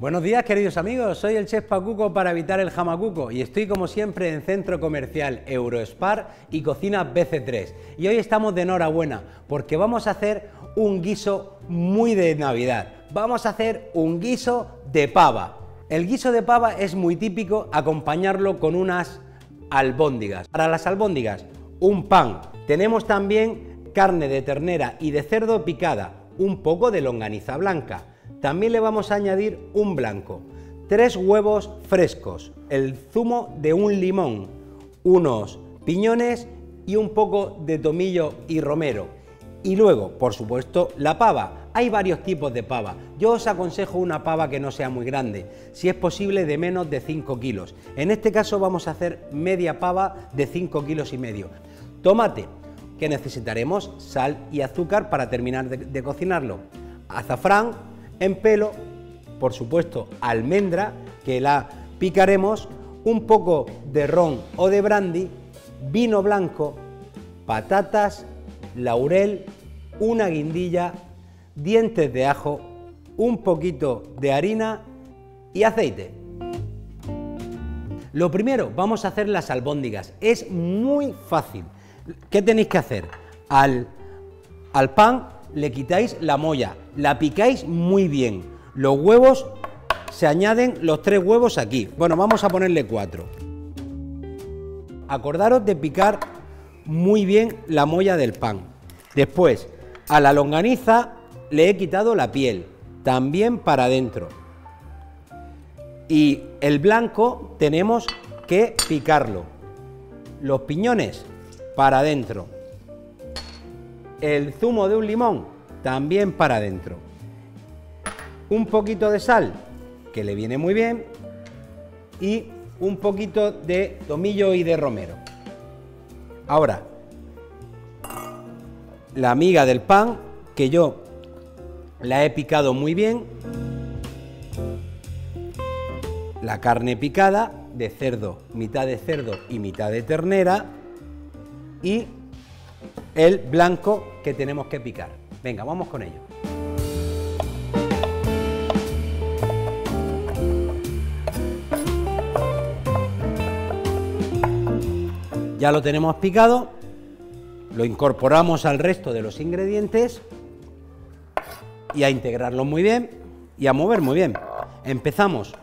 Buenos días queridos amigos, soy el chef Pacuco para evitar el jamacuco y estoy como siempre en Centro Comercial Eurospar y Cocina BC3 y hoy estamos de enhorabuena porque vamos a hacer un guiso muy de Navidad, vamos a hacer un guiso de pava. El guiso de pava es muy típico acompañarlo con unas albóndigas. Para las albóndigas, un pan. Tenemos también carne de ternera y de cerdo picada, un poco de longaniza blanca también le vamos a añadir un blanco, tres huevos frescos, el zumo de un limón, unos piñones y un poco de tomillo y romero. Y luego, por supuesto, la pava. Hay varios tipos de pava. Yo os aconsejo una pava que no sea muy grande, si es posible de menos de 5 kilos. En este caso vamos a hacer media pava de 5 kilos y medio. Tomate, que necesitaremos sal y azúcar para terminar de, de cocinarlo. Azafrán, en pelo, por supuesto, almendra, que la picaremos, un poco de ron o de brandy, vino blanco, patatas, laurel, una guindilla, dientes de ajo, un poquito de harina y aceite. Lo primero, vamos a hacer las albóndigas. Es muy fácil. ¿Qué tenéis que hacer? Al, al pan le quitáis la molla, la picáis muy bien. Los huevos, se añaden los tres huevos aquí. Bueno, vamos a ponerle cuatro. Acordaros de picar muy bien la molla del pan. Después, a la longaniza le he quitado la piel, también para adentro. Y el blanco tenemos que picarlo. Los piñones para adentro el zumo de un limón, también para adentro. Un poquito de sal, que le viene muy bien, y un poquito de tomillo y de romero. Ahora, la miga del pan, que yo la he picado muy bien, la carne picada de cerdo, mitad de cerdo y mitad de ternera, y el blanco que tenemos que picar. Venga, vamos con ello. Ya lo tenemos picado, lo incorporamos al resto de los ingredientes y a integrarlo muy bien y a mover muy bien. Empezamos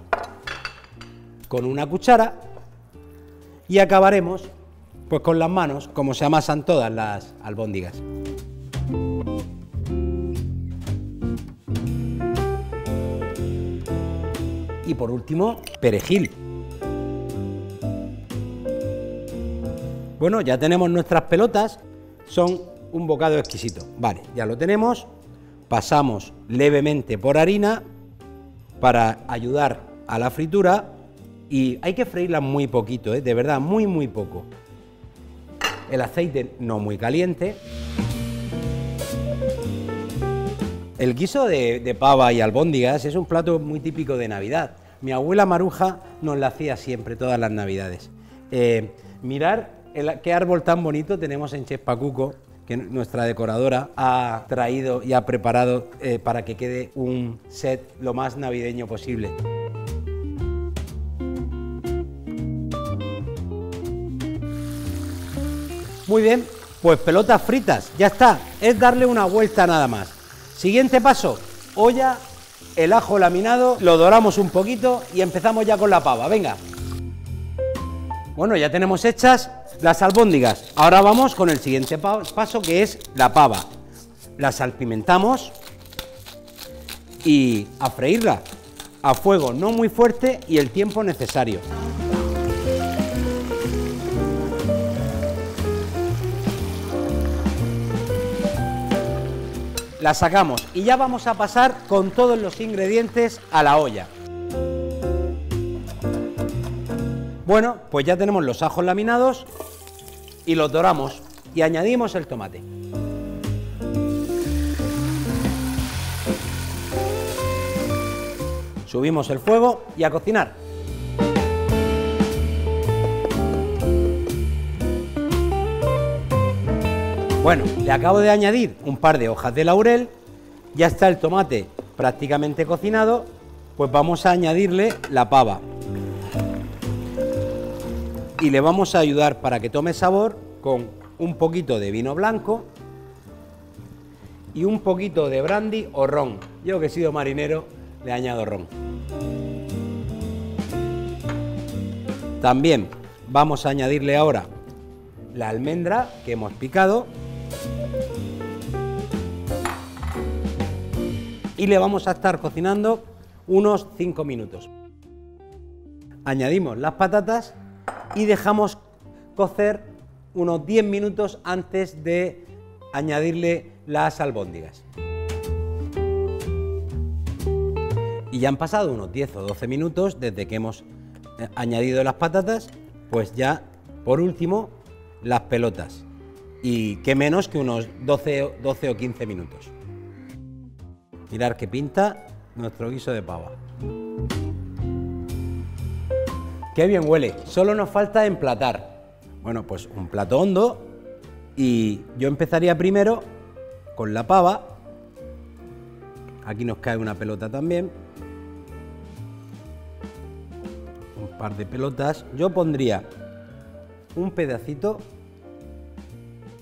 con una cuchara y acabaremos pues con las manos, como se amasan todas las albóndigas. Y por último, perejil. Bueno, ya tenemos nuestras pelotas, son un bocado exquisito. Vale, ya lo tenemos. Pasamos levemente por harina para ayudar a la fritura y hay que freírla muy poquito, ¿eh? de verdad, muy muy poco el aceite no muy caliente. El guiso de, pava y albóndigas es un plato muy típico de Navidad. Mi abuela Maruja nos la hacía siempre, todas las Navidades. Eh, mirar qué árbol tan bonito tenemos en Chespacuco, que nuestra decoradora ha traído y ha preparado eh, para que quede un set lo más navideño posible. Muy bien, pues pelotas fritas, ya está, es darle una vuelta nada más. Siguiente paso, olla, el ajo laminado, lo doramos un poquito y empezamos ya con la pava, venga. Bueno, ya tenemos hechas las albóndigas. Ahora vamos con el siguiente paso que es la pava. La salpimentamos y a freírla a fuego no muy fuerte y el tiempo necesario. La sacamos y ya vamos a pasar con todos los ingredientes a la olla. Bueno, pues ya tenemos los ajos laminados y los doramos y añadimos el tomate. Subimos el fuego y a cocinar. Bueno, le acabo de añadir un par de hojas de laurel, ya está el tomate prácticamente cocinado pues vamos a añadirle la pava. Y le vamos a ayudar para que tome sabor con un poquito de vino blanco y un poquito de brandy o ron. Yo que he sido marinero le añado ron. También vamos a añadirle ahora la almendra que hemos picado y le vamos a estar cocinando unos 5 minutos. Añadimos las patatas y dejamos cocer unos 10 minutos antes de añadirle las albóndigas. Y ya han pasado unos 10 o 12 minutos desde que hemos eh, añadido las patatas, pues ya por último las pelotas. Y qué menos que unos 12, 12 o 15 minutos. Mirar qué pinta nuestro guiso de pava. Qué bien huele, solo nos falta emplatar. Bueno, pues un plato hondo y yo empezaría primero con la pava. Aquí nos cae una pelota también. Un par de pelotas. Yo pondría un pedacito,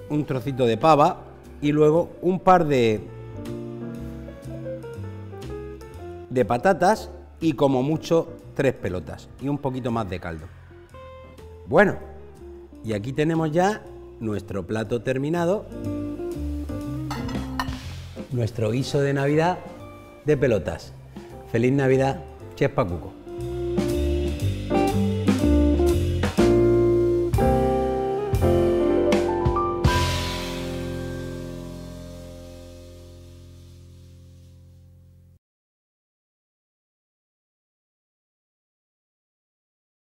un trocito de pava y luego un par de, de patatas y como mucho tres pelotas y un poquito más de caldo. Bueno, y aquí tenemos ya nuestro plato terminado, nuestro guiso de Navidad de pelotas. Feliz Navidad, Chef Pacuco.